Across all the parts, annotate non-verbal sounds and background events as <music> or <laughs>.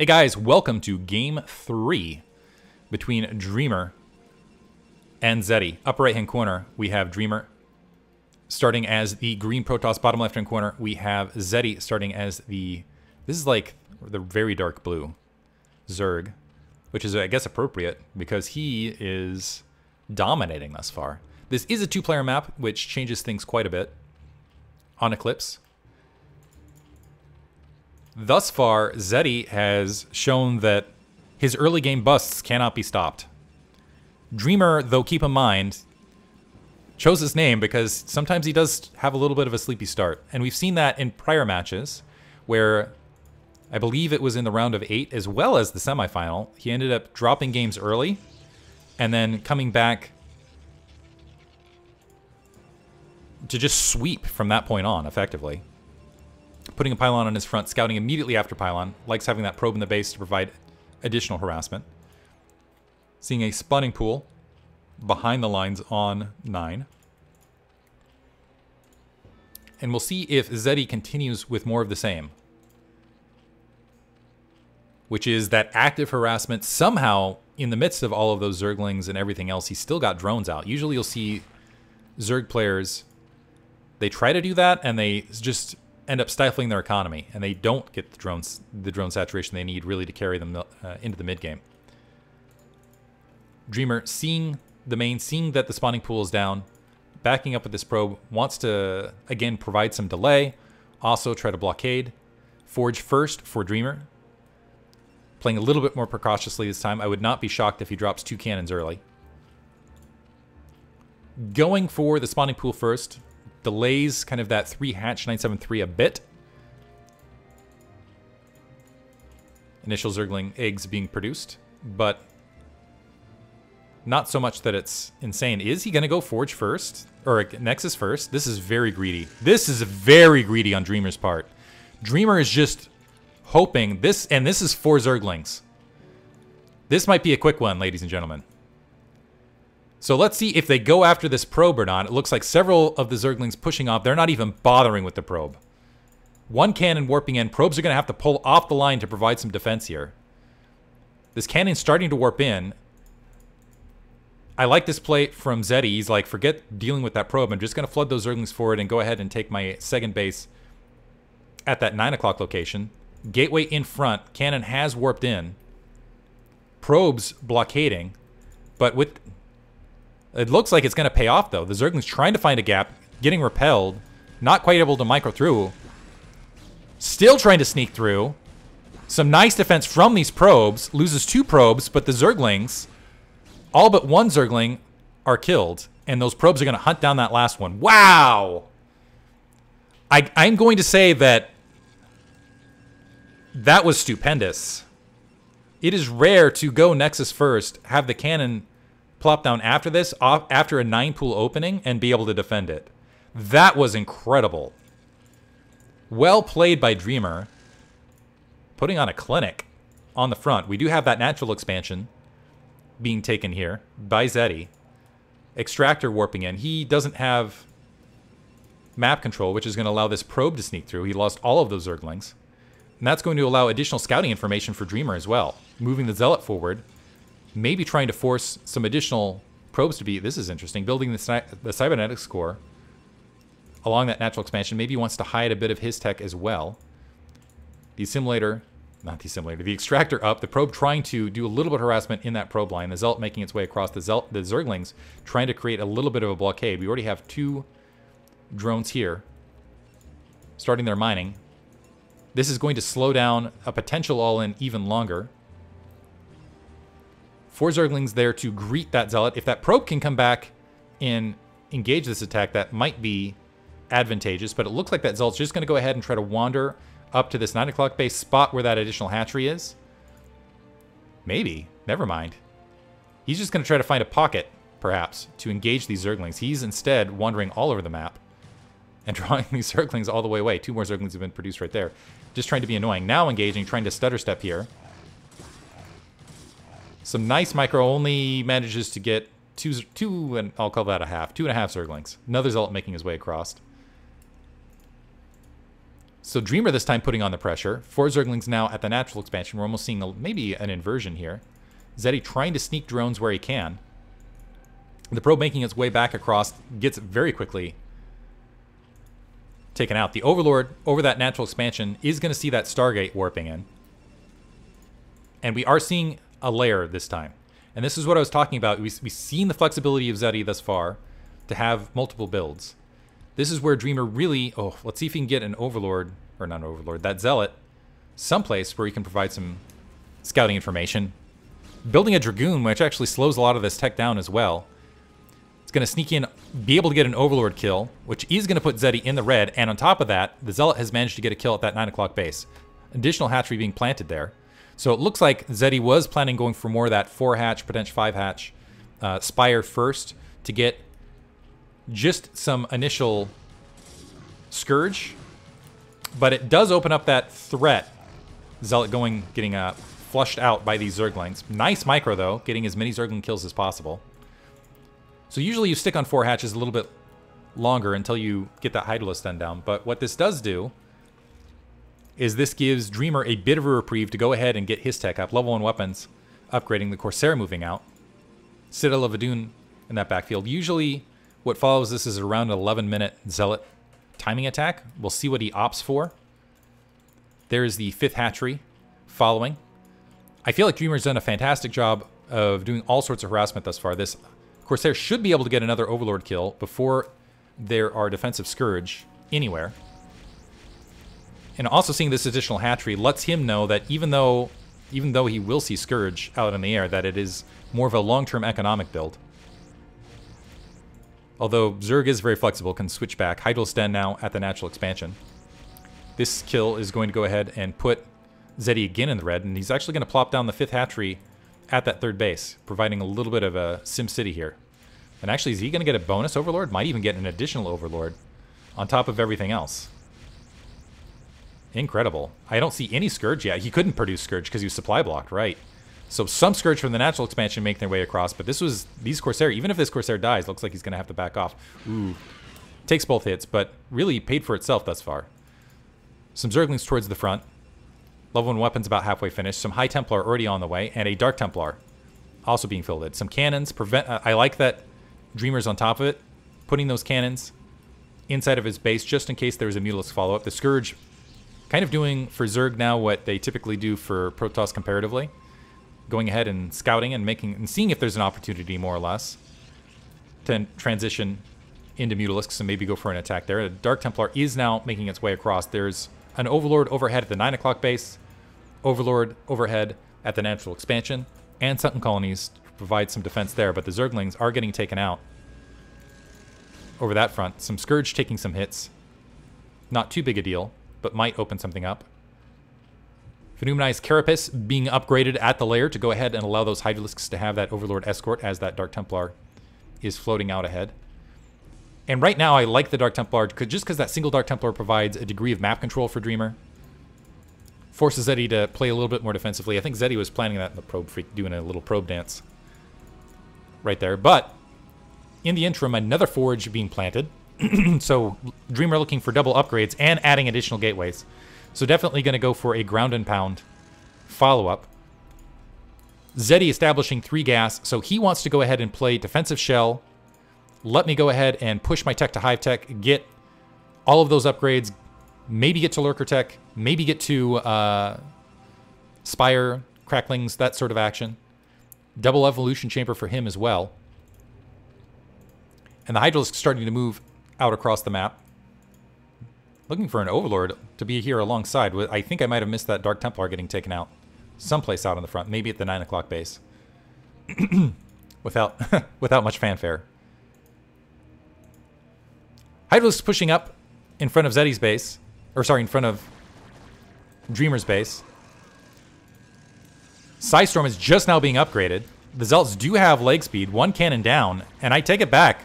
Hey guys, welcome to game three between Dreamer and Zeddy. Upper right hand corner, we have Dreamer starting as the green Protoss. Bottom left hand corner, we have Zeddy starting as the. This is like the very dark blue Zerg, which is, I guess, appropriate because he is dominating thus far. This is a two player map, which changes things quite a bit on Eclipse. Thus far, Zeddy has shown that his early game busts cannot be stopped. Dreamer, though, keep in mind, chose his name because sometimes he does have a little bit of a sleepy start. And we've seen that in prior matches where I believe it was in the round of eight as well as the semifinal. He ended up dropping games early and then coming back to just sweep from that point on, effectively putting a pylon on his front, scouting immediately after pylon, likes having that probe in the base to provide additional harassment. Seeing a spawning pool behind the lines on 9. And we'll see if Zeddy continues with more of the same. Which is that active harassment somehow, in the midst of all of those Zerglings and everything else, he's still got drones out. Usually you'll see Zerg players, they try to do that and they just end up stifling their economy, and they don't get the drones the drone saturation they need really to carry them uh, into the mid game. Dreamer, seeing the main, seeing that the spawning pool is down, backing up with this probe, wants to again provide some delay, also try to blockade. Forge first for Dreamer. Playing a little bit more precautiously this time. I would not be shocked if he drops two cannons early. Going for the spawning pool first, delays kind of that 3 hatch 973 a bit. Initial Zergling eggs being produced, but not so much that it's insane. Is he going to go Forge first? Or Nexus first? This is very greedy. This is very greedy on Dreamer's part. Dreamer is just hoping this, and this is four Zerglings. This might be a quick one, ladies and gentlemen. So let's see if they go after this probe or not. It looks like several of the Zerglings pushing off. They're not even bothering with the probe. One cannon warping in. Probes are going to have to pull off the line to provide some defense here. This cannon's starting to warp in. I like this play from Zeddy. He's like, forget dealing with that probe. I'm just going to flood those Zerglings forward and go ahead and take my second base at that 9 o'clock location. Gateway in front. Cannon has warped in. Probes blockading. But with it looks like it's going to pay off, though. The Zergling's trying to find a gap, getting repelled, not quite able to micro through. Still trying to sneak through. Some nice defense from these probes. Loses two probes, but the Zerglings, all but one Zergling, are killed. And those probes are going to hunt down that last one. Wow! I, I'm going to say that that was stupendous. It is rare to go Nexus first, have the cannon plop down after this, after a nine pool opening, and be able to defend it. That was incredible. Well played by Dreamer. Putting on a clinic on the front. We do have that natural expansion being taken here by Zeddy. Extractor warping in. He doesn't have map control, which is going to allow this probe to sneak through. He lost all of those Zerglings. And that's going to allow additional scouting information for Dreamer as well. Moving the Zealot forward maybe trying to force some additional probes to be, this is interesting, building the, the cybernetics core along that natural expansion. Maybe he wants to hide a bit of his tech as well. The assimilator, not the assimilator, the extractor up, the probe trying to do a little bit of harassment in that probe line, the Zelt making its way across, the, Zealot, the Zerglings trying to create a little bit of a blockade. We already have two drones here starting their mining. This is going to slow down a potential all-in even longer. Four Zerglings there to greet that Zealot. If that probe can come back and engage this attack, that might be advantageous. But it looks like that Zealot's just going to go ahead and try to wander up to this 9 o'clock base spot where that additional hatchery is. Maybe. Never mind. He's just going to try to find a pocket, perhaps, to engage these Zerglings. He's instead wandering all over the map and <laughs> drawing these Zerglings all the way away. Two more Zerglings have been produced right there. Just trying to be annoying. Now engaging, trying to stutter step here. Some nice micro only manages to get two, two, and I'll call that a half, two and a half Zerglings. Another Zealot making his way across. So Dreamer this time putting on the pressure. Four Zerglings now at the natural expansion. We're almost seeing a, maybe an inversion here. Zeddy trying to sneak drones where he can. The probe making its way back across gets very quickly taken out. The Overlord over that natural expansion is going to see that Stargate warping in. And we are seeing a Lair this time. And this is what I was talking about. We, we've seen the flexibility of Zeddy thus far to have multiple builds. This is where Dreamer really... Oh, let's see if he can get an Overlord, or not an Overlord, that Zealot, someplace where he can provide some scouting information. Building a Dragoon, which actually slows a lot of this tech down as well. It's going to sneak in, be able to get an Overlord kill, which is going to put Zeddy in the red. And on top of that, the Zealot has managed to get a kill at that 9 o'clock base. Additional hatchery being planted there. So it looks like Zeddy was planning going for more of that 4 hatch, potential 5 hatch uh, Spire first to get just some initial Scourge, but it does open up that threat. Zealot going, getting uh, flushed out by these Zerglings. Nice micro, though, getting as many Zergling kills as possible. So usually you stick on four hatches a little bit longer until you get that Hydralisk stun down. But what this does do is this gives Dreamer a bit of a reprieve to go ahead and get his tech up. Level 1 weapons, upgrading the Corsair moving out. Citadel of Adun in that backfield. Usually what follows this is around an 11 minute Zealot timing attack. We'll see what he opts for. There's the fifth hatchery following. I feel like Dreamer's done a fantastic job of doing all sorts of harassment thus far. This Corsair should be able to get another Overlord kill before there are defensive Scourge anywhere. And also seeing this additional hatchery lets him know that even though even though he will see Scourge out in the air, that it is more of a long-term economic build. Although Zerg is very flexible, can switch back. Hydralisk Den now at the natural expansion. This kill is going to go ahead and put Zeddy again in the red, and he's actually going to plop down the fifth hatchery at that third base, providing a little bit of a Sim City here. And actually, is he going to get a bonus Overlord? Might even get an additional Overlord on top of everything else. Incredible. I don't see any Scourge yet. He couldn't produce Scourge because he was supply blocked, right? So some Scourge from the natural expansion make their way across, but this was these Corsair, even if this Corsair dies, looks like he's going to have to back off. Ooh. Takes both hits, but really paid for itself thus far. Some Zerglings towards the front. Level 1 weapons about halfway finished. Some High Templar already on the way, and a Dark Templar also being fielded. Some cannons. prevent. Uh, I like that Dreamer's on top of it, putting those cannons inside of his base just in case there was a Mutalisk follow-up. The Scourge kind of doing for Zerg now what they typically do for Protoss comparatively going ahead and scouting and making and seeing if there's an opportunity more or less to transition into Mutalisks and maybe go for an attack there. The Dark Templar is now making its way across. There's an Overlord overhead at the 9 o'clock base, Overlord overhead at the Natural Expansion, and Sunken Colonies to provide some defense there, but the Zerglings are getting taken out over that front. Some Scourge taking some hits. Not too big a deal, but might open something up. Pneumatized Carapace being upgraded at the Lair to go ahead and allow those Hydralisks to have that Overlord escort as that Dark Templar is floating out ahead. And right now, I like the Dark Templar just because that single Dark Templar provides a degree of map control for Dreamer. Forces Zeddy to play a little bit more defensively. I think Zeddy was planning that in the Probe Freak, doing a little probe dance right there. But in the interim, another Forge being planted. <clears throat> so Dreamer looking for double upgrades and adding additional gateways. So definitely going to go for a ground and pound follow-up. Zeddy establishing three gas, so he wants to go ahead and play defensive shell. Let me go ahead and push my tech to hive tech, get all of those upgrades, maybe get to lurker tech, maybe get to uh, spire, cracklings, that sort of action. Double evolution chamber for him as well. And the Hydralisk starting to move out across the map. Looking for an Overlord to be here alongside. I think I might have missed that Dark Templar getting taken out. Someplace out on the front. Maybe at the 9 o'clock base. <clears throat> without, <laughs> without much fanfare. Hydralisk pushing up in front of Zeddy's base. Or sorry, in front of Dreamer's base. Psystorm is just now being upgraded. The Zealots do have leg speed. One cannon down. And I take it back.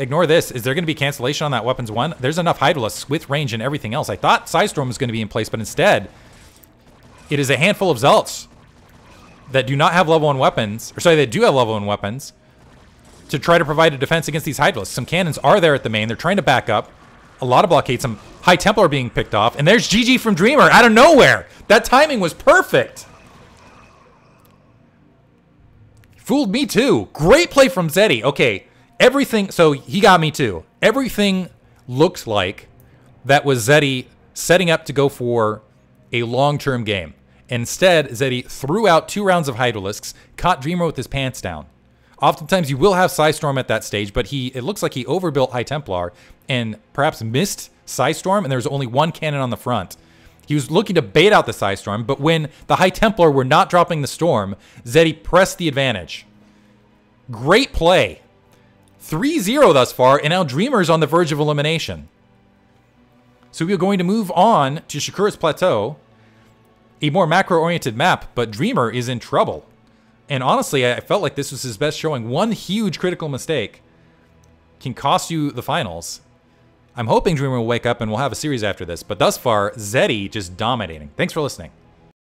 Ignore this. Is there going to be cancellation on that weapons one? There's enough Hydralisks with range and everything else. I thought Psystorm was going to be in place, but instead, it is a handful of Zealots that do not have level 1 weapons, or sorry, they do have level 1 weapons, to try to provide a defense against these Hydralisks. Some cannons are there at the main. They're trying to back up. a lot of blockade. Some High Templar being picked off. And there's GG from Dreamer out of nowhere. That timing was perfect. Fooled me too. Great play from Zeddy. Okay, everything. So he got me too. Everything looked like that was Zeddy setting up to go for a long-term game. Instead, Zeddy threw out two rounds of Hydralisks, caught Dreamer with his pants down. Oftentimes, you will have Psystorm at that stage, but he it looks like he overbuilt High Templar and perhaps missed Psystorm, and there was only one cannon on the front. He was looking to bait out the Psystorm, but when the High Templar were not dropping the Storm, Zeddy pressed the advantage. Great play. 3-0 thus far, and now Dreamer's on the verge of elimination. So we are going to move on to Shakura's Plateau, a more macro-oriented map, but Dreamer is in trouble. And honestly, I felt like this was his best showing. One huge critical mistake can cost you the finals. I'm hoping Dreamer will wake up and we'll have a series after this, but thus far, Zeddy just dominating. Thanks for listening.